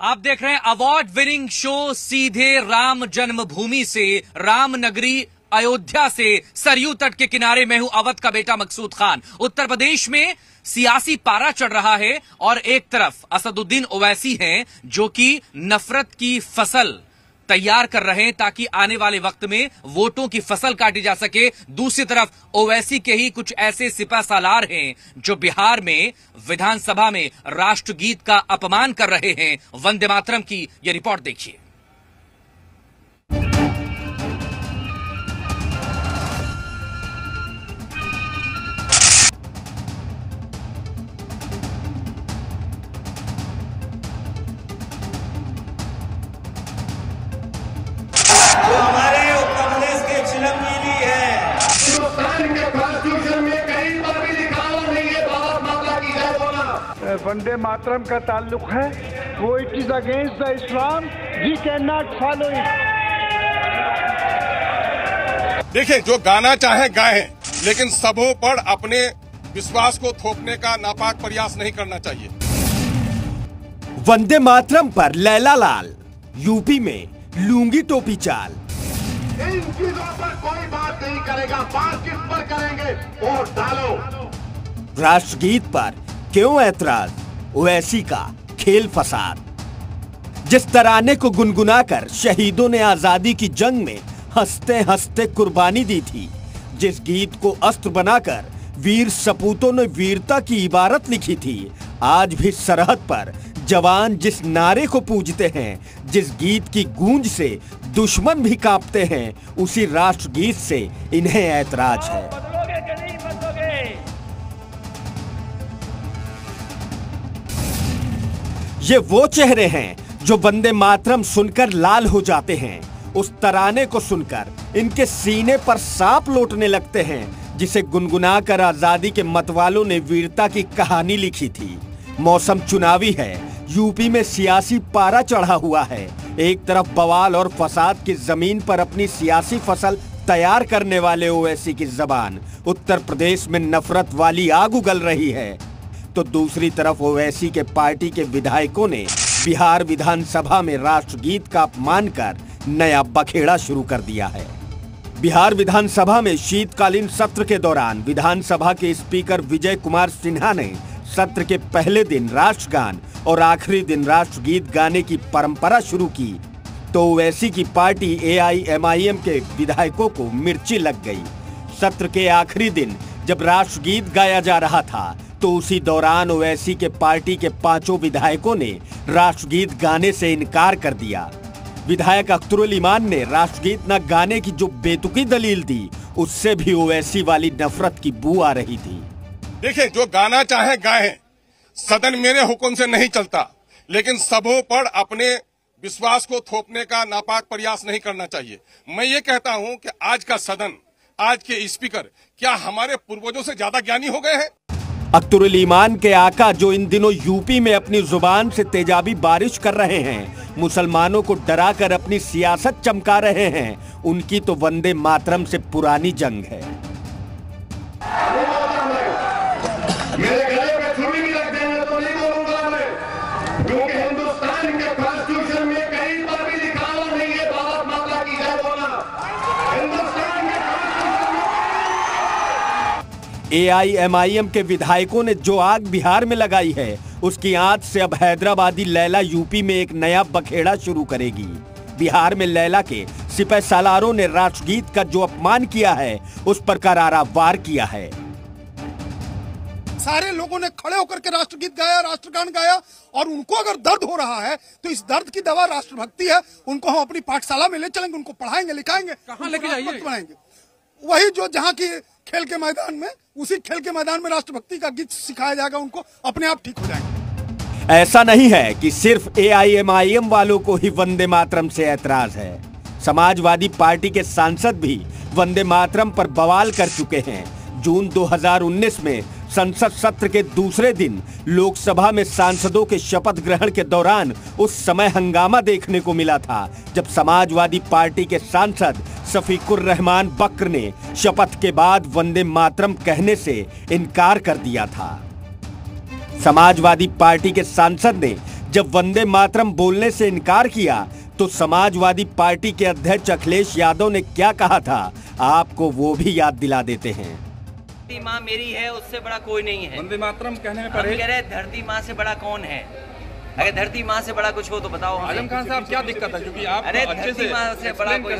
आप देख रहे हैं अवार्ड विनिंग शो सीधे राम जन्मभूमि से, रामनगरी, अयोध्या से, सरयू तट के किनारे में हूँ अवध का बेटा मकसूद खान। उत्तर प्रदेश में सियासी पारा चढ़ रहा है और एक तरफ़ असदुद्दीन ओवैसी हैं जो कि नफरत की फ़सल तैयार कर रहे हैं ताकि आने वाले वक्त में वोटों की फ़सल काटी जा सके। दूसरी तरफ़, ओवैसी के ही कुछ ऐसे सिपा सालार हैं जो बिहार में, विधानसभा में राष्ट्रगीत का अपमान कर रहे हैं। वंदे मातरम की यह रिपोर्ट देखिए। वंदे मातरम का ताल्लुक है। वो it is against the Islam. We can not follow it देखिए जो गाना चाहे गाए लेकिन सबों पर अपने विश्वास को थोपने का नापाक प्रयास नहीं करना चाहिए। वंदे मातरम पर लैला लाल यूपी में लूँगी टोपी चाल। इन चीज़ों पर कोई बात नहीं करेगा बात किस पर करेंगे वोट डालो। राष्ट्रगीत पर क्यों ऐतराज? ओवैसी का खेल फसाद। जिस तराने को गुनगुनाकर शहीदों ने आज़ादी की जंग में हँसते हँसते कुर्बानी दी थी, जिस गीत को अस्त्र बनाकर वीर सपूतों ने वीरता की इबारत लिखी थी, आज भी सरहद पर जवान जिस नारे को पूजते हैं, जिस गीत की गूंज से दुश्मन भी कांपते हैं, उसी राष्ट्रगीत से इन्हें ऐतराज है। ये वो चेहरे हैं जो बंदे मातरम सुनकर लाल हो जाते हैं। उस तराने को सुनकर इनके सीने पर सांप लौटने लगते हैं, जिसे गुनगुनाकर आज़ादी के मतवालों ने वीरता की कहानी लिखी थी। मौसम चुनावी है, यूपी में सियासी पारा चढ़ा हुआ है। एक तरफ़ बवाल और फसाद की ज़मीन पर अपनी सियासी फ़सल तैयार करने वाले ओवैसी की जबान, उत्तर प्रदेश में नफरत वाली आग उगल रही है। तो दूसरी तरफ़ ओवैसी के पार्टी के विधायकों ने बिहार विधानसभा में राष्ट्रगीत का अपमान कर नया बखेड़ा शुरू कर दिया है। बिहार विधानसभा में शीतकालीन सत्र के दौरान विधानसभा के स्पीकर विजय कुमार सिन्हा ने सत्र के पहले दिन राष्ट्रगान और आखिरी दिन राष्ट्रगीत गाने की परंपरा शुरू की। तो ओवैसी की पार्टी एआईएमआईएम के विधायकों को मिर्ची लग गई। सत्र के आखिरी दिन जब राष्ट्रगीत गाया जा रहा था तो उसी दौरान ओवैसी के पार्टी के पाँचों विधायकों ने राष्ट्रगीत गाने से इनकार कर दिया। विधायक अख्तरुल ईमान ने राष्ट्रगीत न गाने की जो बेतुकी दलील दी, उससे भी ओवैसी वाली नफरत की बू आ रही थी। देखिए, जो गाना चाहे गाएँ, सदन मेरे हुक्म से नहीं चलता, लेकिन सबों पर अपने विश्वास को थोपने का नापाक प्रयास नहीं करना चाहिए। मैं ये कहता हूँ कि आज का सदन, आज के स्पीकर, क्या हमारे पूर्वजों से ज़्यादा ज्ञानी हो गए हैं? अख्तरुल ईमान के आका जो इन दिनों यूपी में अपनी ज़ुबान से तेजाबी बारिश कर रहे हैं, मुसलमानों को डरा कर अपनी सियासत चमका रहे हैं, उनकी तो वंदे मातरम से पुरानी जंग है। एआईएमआईएम के विधायकों ने जो आग बिहार में लगाई है उसकी आँच से अब हैदराबादी लैला यूपी में एक नया बखेड़ा शुरू करेगी। बिहार में लैला के सिपह सालारों ने राष्ट्रगीत का जो अपमान किया है उस पर करारा वार किया है। सारे लोगों ने खड़े होकर के राष्ट्रगीत गाया राष्ट्रगान गाया और उनको अगर दर्द हो रहा है तो इस दर्द की दवा राष्ट्रभक्ति है उनको हम अपनी पाठशाला में ले चलेंगे उनको पढ़ाएँगे लिखाएँगे कहाँ लेके जाइए? वही जो जहाँ की खेल के मैदान में, उसी खेल के मैदान में राष्ट्रभक्ति का गीत सिखाया जाएगा, उनको अपने आप ठीक हो जाएँगे। ऐसा नहीं है कि सिर्फ़ एआईएमआईएम वालों को ही वंदे मातरम से ऐतराज है। समाजवादी पार्टी के सांसद भी वंदे मातरम पर बवाल कर चुके हैं। जून 2019 में संसद सत्र के दूसरे दिन लोकसभा में सांसदों के शपथ ग्रहण के दौरान उस समय हंगामा देखने को मिला था, जब समाजवादी पार्टी के सांसद सफीकुर रहमान बक्र ने शपथ के बाद वंदे मातरम कहने से इनकार कर दिया था। समाजवादी पार्टी के सांसद ने जब वंदे मातरम बोलने से इनकार किया तो समाजवादी पार्टी के अध्यक्ष अखिलेश यादव ने क्या कहा था आपको वो भी याद दिला देते हैं। धरती माँ मेरी है उससे बड़ा कोई नहीं है। वंदे मातरम कहने में परहेज कह रहे धरती माँ से बड़ा कौन है? अगर धरती माँ से बड़ा कुछ हो तो बताओ। आज़म खान साहब क्या दिक्कत है? क्योंकि आप अरे धरती माँ से बड़ा कोई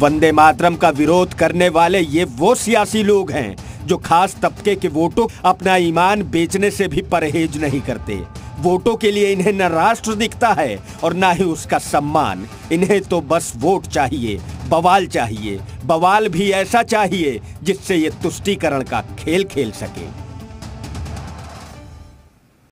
वंदे मातरम का विरोध करने वाले ये वो सियासी लोग हैं जो खास तबके के वोटों अपना ईमान बेचने से भी परहेज नहीं करते। वोटों के लिए इन्हें न राष्ट्र दिखता है और न ही उसका सम्मान। इन्हें तो बस वोट चाहिए, बवाल चाहिए, बवाल भी ऐसा चाहिए जिससे ये तुष्टीकरण का खेल खेल सके।